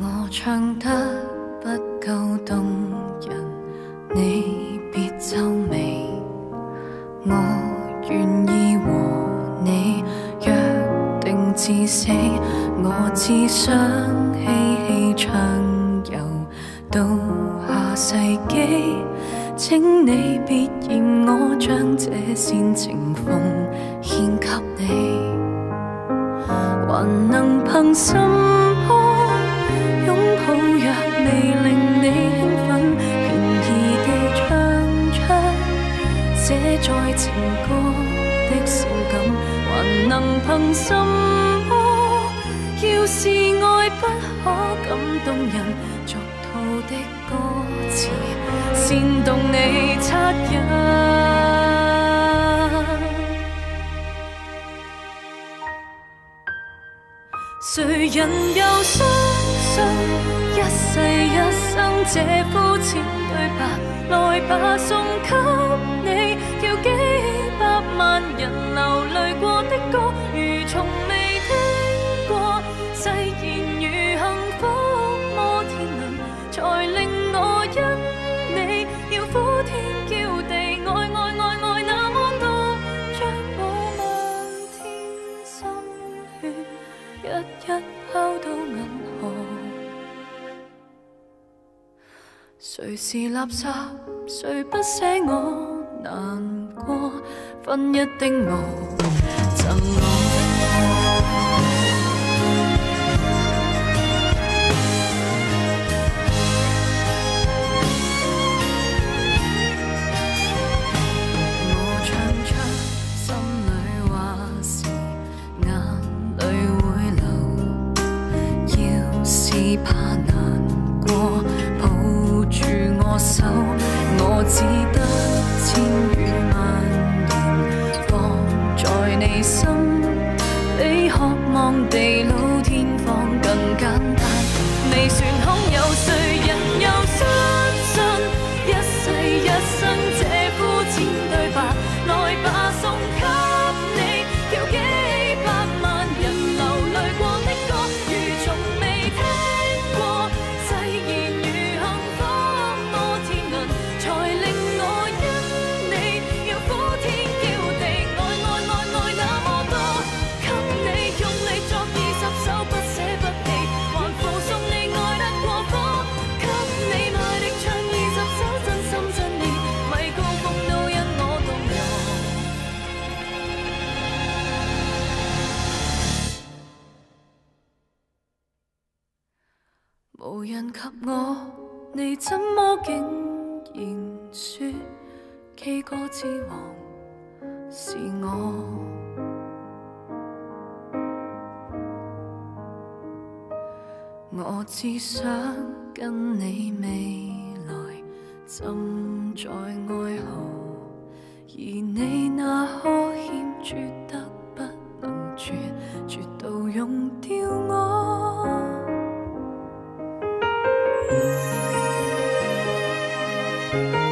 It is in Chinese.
我唱得不够动人，你别皱眉。我愿意和你约定至死，我只想起。世机，请你别嫌我将这煽情奉献给你，还能凭什么拥抱？若未令你兴奋，便宜地唱唱写在情歌的性感，还能凭什么？要是爱不可感动人，俗套的歌。煽动你恻隐，谁人又相信一世一生这肤浅对白？来吧，送给。谁是垃圾？谁不舍我难过？分一丁目赠我。手，我只得千语万言放在你心，比渴望地老。无人及我，你怎么竟然说 K 歌之王是我？我只想跟你未来浸在爱河，而你那可欠绝得不能绝，绝到溶掉我。嗯。